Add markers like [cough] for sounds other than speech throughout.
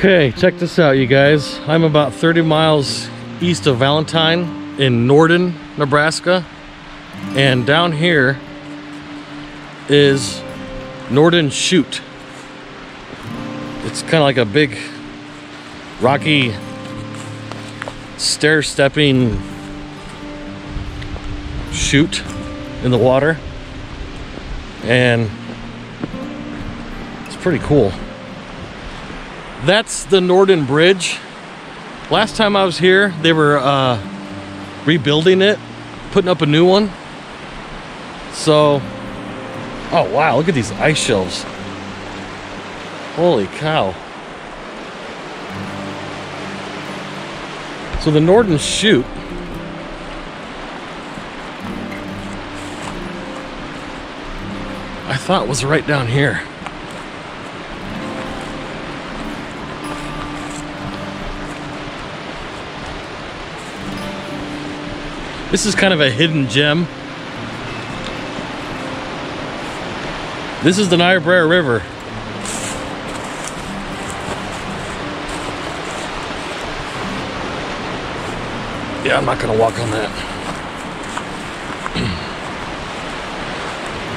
Okay, check this out, you guys. I'm about 30 miles east of Valentine in Norden, Nebraska. And down here is Norden Chute. It's kind of like a big rocky stair stepping chute in the water. And it's pretty cool. That's the Norden Bridge. Last time I was here, they were uh, rebuilding it, putting up a new one. So, oh wow, look at these ice shelves. Holy cow. So the Norden Chute I thought was right down here. This is kind of a hidden gem. This is the Niobrara River. Yeah, I'm not gonna walk on that.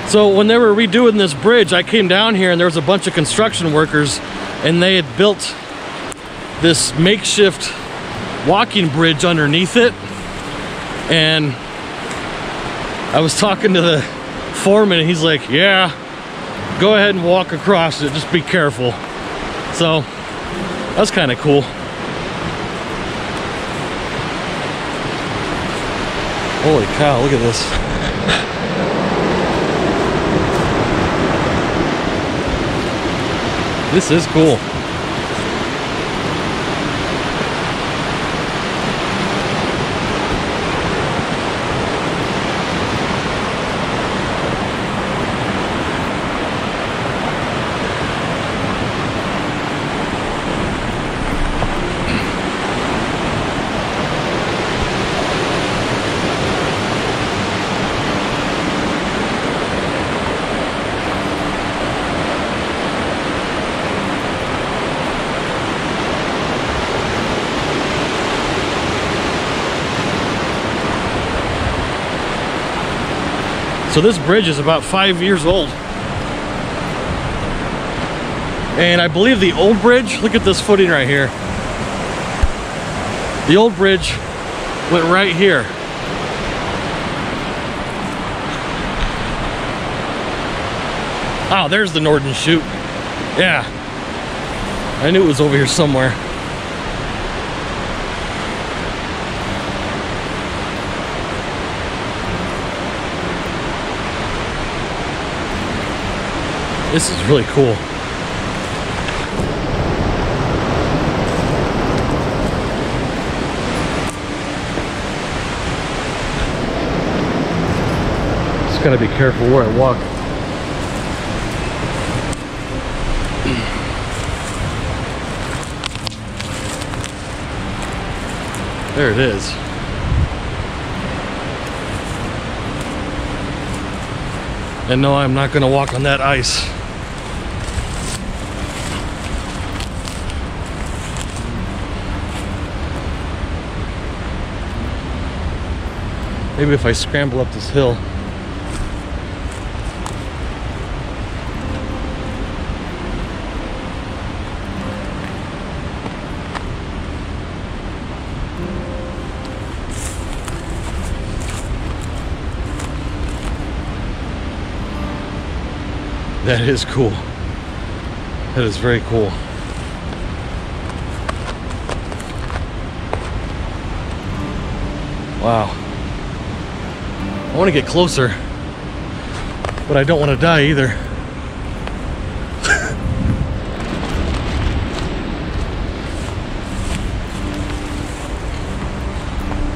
[clears throat] so when they were redoing this bridge, I came down here and there was a bunch of construction workers and they had built this makeshift walking bridge underneath it and I was talking to the foreman and he's like, yeah, go ahead and walk across it, just be careful. So that's kind of cool. Holy cow, look at this. This is cool. So this bridge is about five years old. And I believe the old bridge, look at this footing right here. The old bridge went right here. Oh, there's the Norden Chute. Yeah. I knew it was over here somewhere. This is really cool. Just gotta be careful where I walk. There it is. And no, I'm not gonna walk on that ice. Maybe if I scramble up this hill. That is cool. That is very cool. Wow. I want to get closer, but I don't want to die either. [laughs]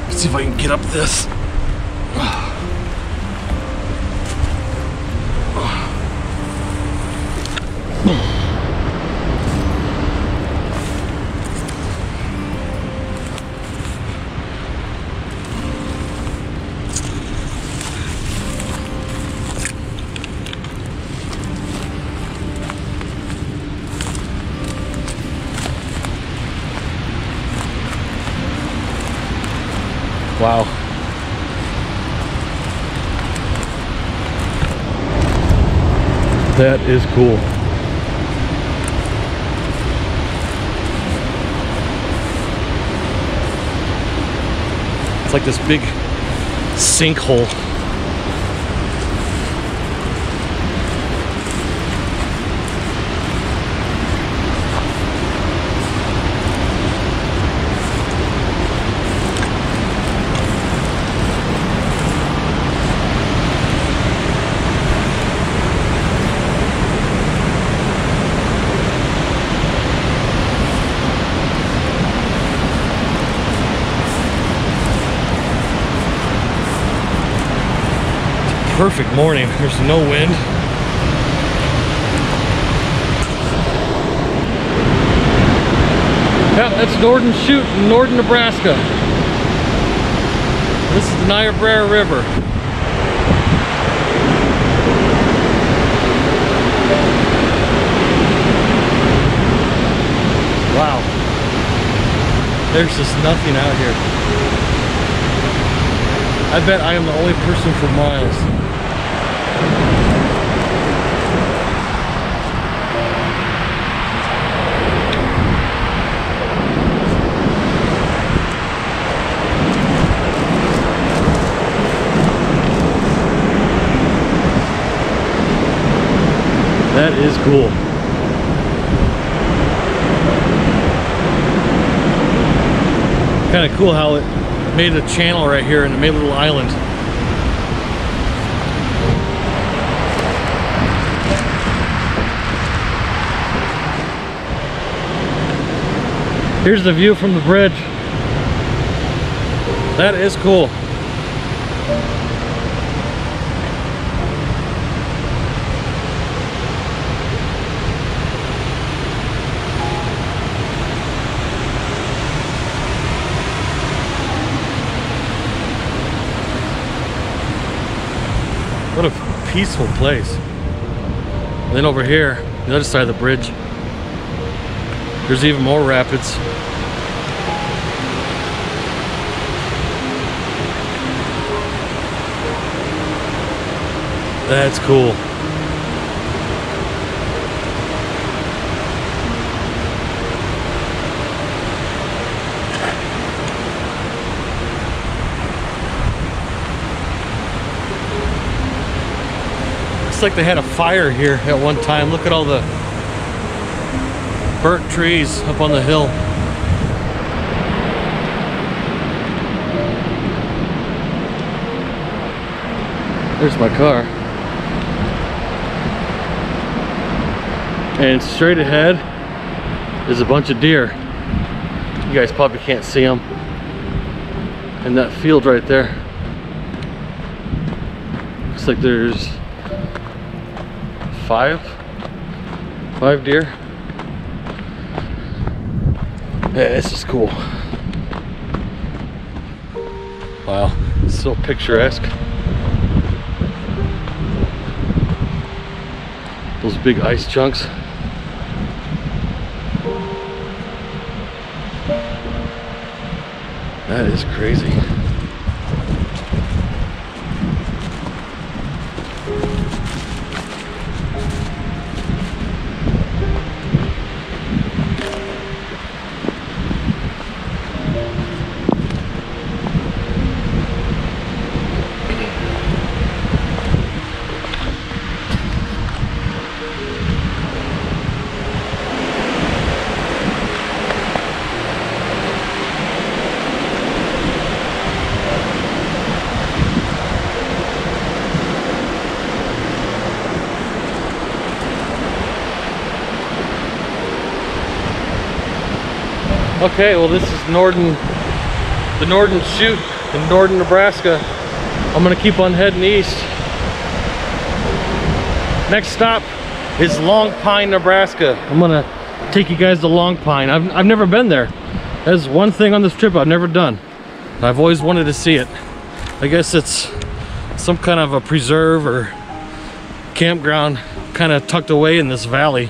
Let's see if I can get up this. Wow. That is cool. It's like this big sinkhole. Perfect morning. There's no wind. Yeah, that's Norden Chute in Norden, Nebraska. This is the Niobrara River. Wow. There's just nothing out here. I bet I am the only person for miles. That is cool. Kind of cool how it made a channel right here and it made a little island. Here's the view from the bridge. That is cool. What a peaceful place. And then over here, the other side of the bridge, there's even more rapids. That's cool. Looks like they had a fire here at one time. Look at all the burnt trees up on the hill. There's my car. And straight ahead is a bunch of deer. You guys probably can't see them. In that field right there. Looks like there's five, five deer. Yeah, this is cool. Wow, it's so picturesque. Those big ice chunks. That is crazy. Okay, well this is Norden, the Norden Chute in Norden, Nebraska. I'm gonna keep on heading east. Next stop is Long Pine, Nebraska. I'm gonna take you guys to Long Pine. I've, I've never been there. That's one thing on this trip I've never done. I've always wanted to see it. I guess it's some kind of a preserve or campground kind of tucked away in this valley,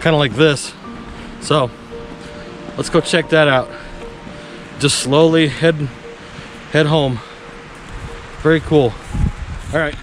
kind of like this. So let's go check that out. Just slowly heading head home. Very cool. All right.